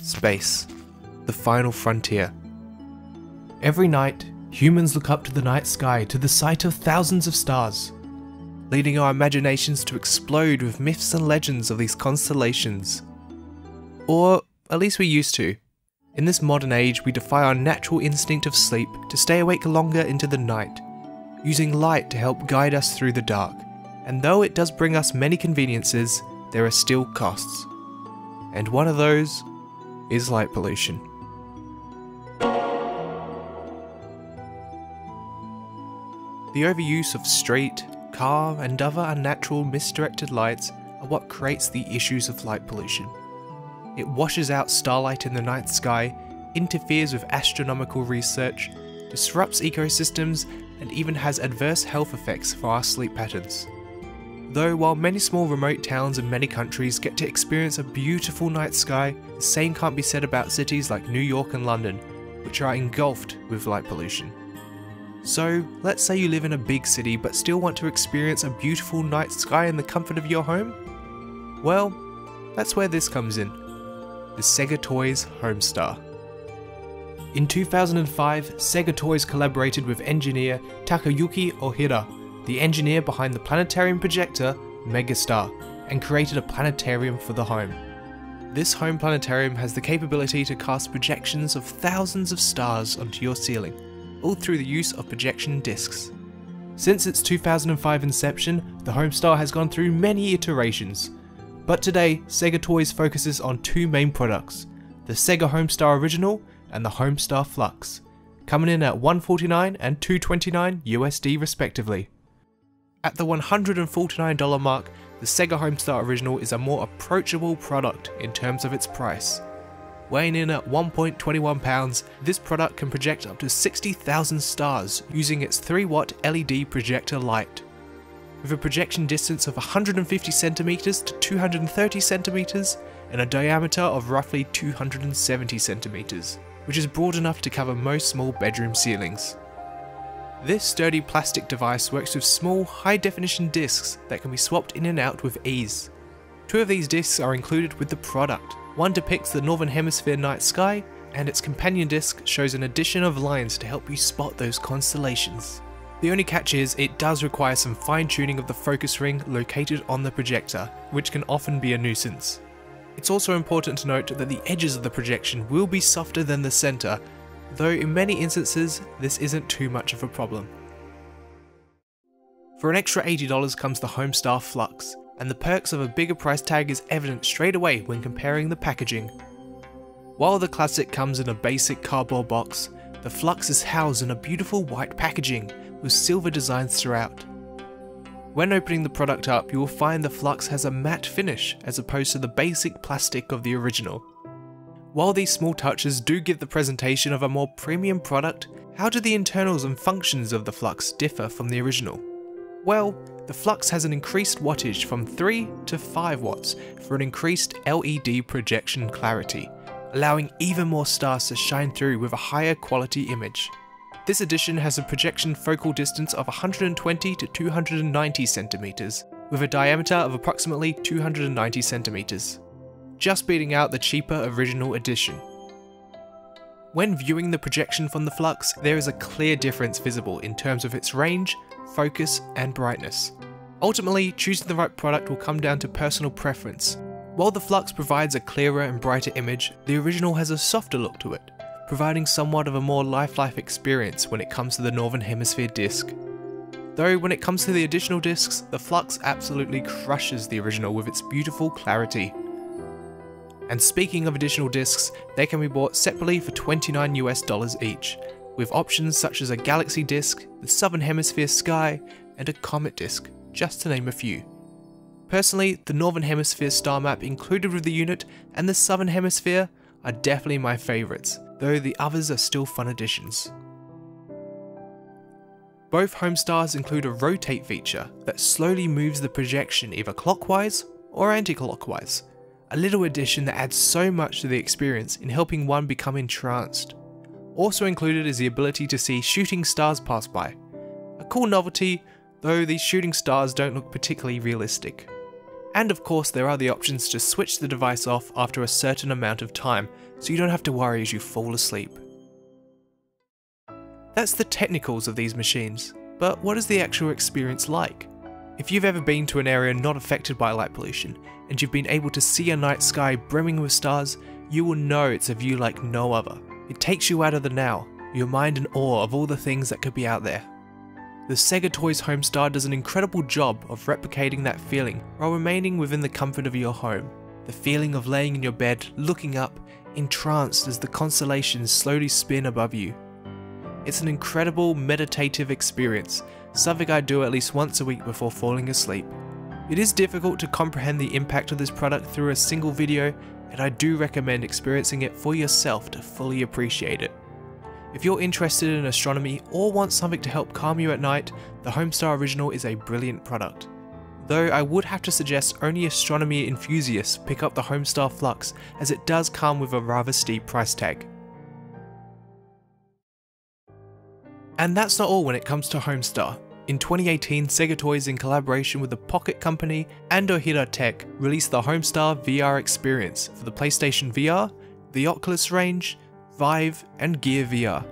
Space, the final frontier. Every night, humans look up to the night sky to the sight of thousands of stars, leading our imaginations to explode with myths and legends of these constellations. Or at least we used to. In this modern age, we defy our natural instinct of sleep to stay awake longer into the night, using light to help guide us through the dark. And though it does bring us many conveniences, there are still costs. And one of those is light pollution. The overuse of street, car, and other unnatural misdirected lights are what creates the issues of light pollution. It washes out starlight in the night sky, interferes with astronomical research, disrupts ecosystems, and even has adverse health effects for our sleep patterns. Though while many small remote towns in many countries get to experience a beautiful night sky, the same can't be said about cities like New York and London, which are engulfed with light pollution. So, let's say you live in a big city but still want to experience a beautiful night sky in the comfort of your home? Well, that's where this comes in the Sega Toys Homestar. In 2005, Sega Toys collaborated with engineer Takayuki Ohira, the engineer behind the planetarium projector Megastar, and created a planetarium for the home. This home planetarium has the capability to cast projections of thousands of stars onto your ceiling, all through the use of projection discs. Since its 2005 inception, the Homestar has gone through many iterations, but today Sega Toys focuses on two main products, the Sega Homestar Original and the Homestar Flux, coming in at 149 and 229 USD respectively. At the $149 mark, the Sega Homestar Original is a more approachable product in terms of its price, Weighing in at 1.21 pounds, this product can project up to 60,000 stars using its 3 watt LED projector light. With a projection distance of 150 centimeters to 230 centimeters and a diameter of roughly 270 centimeters, which is broad enough to cover most small bedroom ceilings. This sturdy plastic device works with small, high definition discs that can be swapped in and out with ease. Two of these discs are included with the product, one depicts the Northern Hemisphere night sky, and its companion disc shows an addition of lines to help you spot those constellations. The only catch is it does require some fine tuning of the focus ring located on the projector, which can often be a nuisance. It's also important to note that the edges of the projection will be softer than the centre, though in many instances this isn't too much of a problem. For an extra $80 comes the Homestar Flux, and the perks of a bigger price tag is evident straight away when comparing the packaging. While the Classic comes in a basic cardboard box, the Flux is housed in a beautiful white packaging with silver designs throughout. When opening the product up, you will find the Flux has a matte finish as opposed to the basic plastic of the original. While these small touches do give the presentation of a more premium product, how do the internals and functions of the Flux differ from the original? Well, the Flux has an increased wattage from 3 to 5 watts for an increased LED projection clarity, allowing even more stars to shine through with a higher quality image. This edition has a projection focal distance of 120 to 290 centimeters, with a diameter of approximately 290 centimeters, just beating out the cheaper original edition. When viewing the projection from the Flux, there is a clear difference visible in terms of its range, focus, and brightness. Ultimately, choosing the right product will come down to personal preference. While the Flux provides a clearer and brighter image, the original has a softer look to it, providing somewhat of a more lifelike experience when it comes to the Northern Hemisphere disc. Though when it comes to the additional discs, the Flux absolutely crushes the original with its beautiful clarity. And speaking of additional discs, they can be bought separately for 29 US dollars each, with options such as a Galaxy disc, the Southern Hemisphere Sky, and a Comet disc just to name a few. Personally, the Northern Hemisphere star map included with the unit and the Southern Hemisphere are definitely my favourites, though the others are still fun additions. Both Homestars include a rotate feature that slowly moves the projection either clockwise or anti-clockwise, a little addition that adds so much to the experience in helping one become entranced. Also included is the ability to see shooting stars pass by, a cool novelty though these shooting stars don't look particularly realistic. And of course, there are the options to switch the device off after a certain amount of time, so you don't have to worry as you fall asleep. That's the technicals of these machines, but what is the actual experience like? If you've ever been to an area not affected by light pollution, and you've been able to see a night sky brimming with stars, you will know it's a view like no other. It takes you out of the now, your mind in awe of all the things that could be out there. The Sega Toys Homestar does an incredible job of replicating that feeling while remaining within the comfort of your home. The feeling of laying in your bed, looking up, entranced as the constellations slowly spin above you. It's an incredible meditative experience, something I do at least once a week before falling asleep. It is difficult to comprehend the impact of this product through a single video, and I do recommend experiencing it for yourself to fully appreciate it. If you're interested in astronomy or want something to help calm you at night, the Homestar Original is a brilliant product. Though I would have to suggest only astronomy enthusiasts pick up the Homestar Flux as it does come with a rather steep price tag. And that's not all when it comes to Homestar. In 2018, Sega Toys in collaboration with the Pocket Company and Ohira Tech released the Homestar VR experience for the PlayStation VR, the Oculus range, Vive, and Gear VR.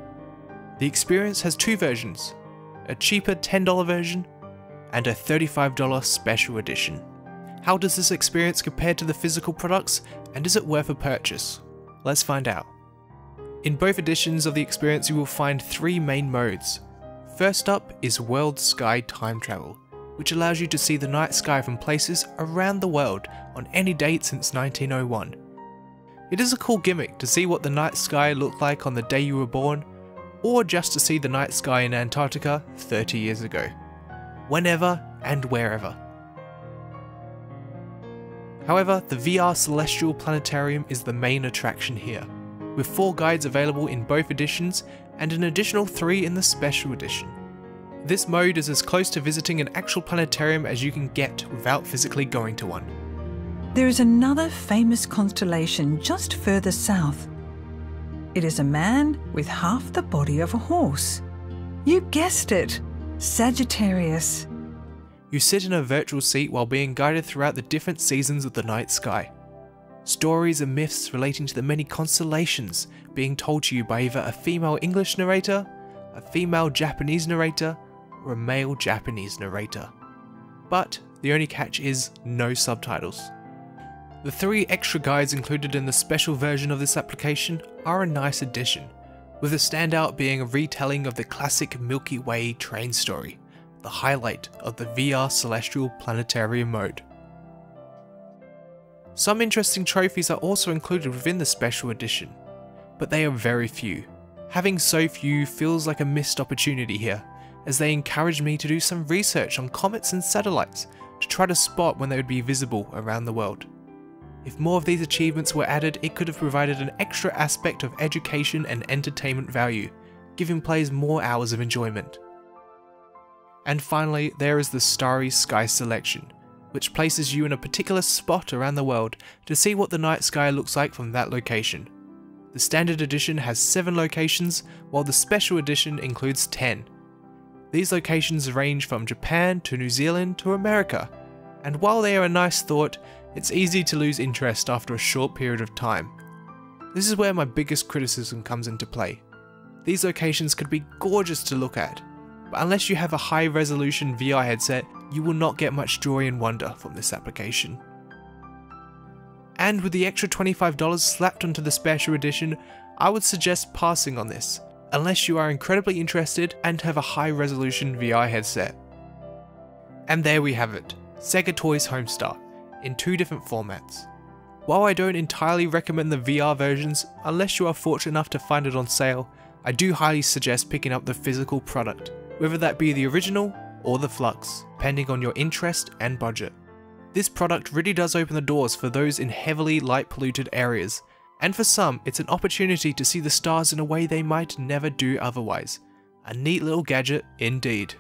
The experience has two versions, a cheaper $10 version and a $35 special edition. How does this experience compare to the physical products and is it worth a purchase? Let's find out. In both editions of the experience you will find three main modes. First up is World Sky Time Travel, which allows you to see the night sky from places around the world on any date since 1901. It is a cool gimmick to see what the night sky looked like on the day you were born, or just to see the night sky in Antarctica 30 years ago. Whenever and wherever. However, the VR Celestial Planetarium is the main attraction here, with 4 guides available in both editions and an additional 3 in the Special Edition. This mode is as close to visiting an actual planetarium as you can get without physically going to one. There is another famous constellation just further south. It is a man with half the body of a horse. You guessed it, Sagittarius. You sit in a virtual seat while being guided throughout the different seasons of the night sky. Stories and myths relating to the many constellations being told to you by either a female English narrator, a female Japanese narrator, or a male Japanese narrator. But the only catch is no subtitles. The three extra guides included in the special version of this application are a nice addition, with the standout being a retelling of the classic Milky Way train story, the highlight of the VR Celestial Planetarium mode. Some interesting trophies are also included within the special edition, but they are very few. Having so few feels like a missed opportunity here, as they encouraged me to do some research on comets and satellites to try to spot when they would be visible around the world. If more of these achievements were added, it could have provided an extra aspect of education and entertainment value, giving players more hours of enjoyment. And finally, there is the Starry Sky Selection, which places you in a particular spot around the world to see what the night sky looks like from that location. The standard edition has 7 locations, while the special edition includes 10. These locations range from Japan to New Zealand to America, and while they are a nice thought, it's easy to lose interest after a short period of time. This is where my biggest criticism comes into play. These locations could be gorgeous to look at, but unless you have a high resolution VR headset, you will not get much joy and wonder from this application. And with the extra $25 slapped onto the special edition, I would suggest passing on this, unless you are incredibly interested and have a high resolution VR headset. And there we have it, Sega Toys Homestar in two different formats. While I don't entirely recommend the VR versions, unless you are fortunate enough to find it on sale, I do highly suggest picking up the physical product, whether that be the original or the Flux, depending on your interest and budget. This product really does open the doors for those in heavily light polluted areas, and for some, it's an opportunity to see the stars in a way they might never do otherwise. A neat little gadget indeed.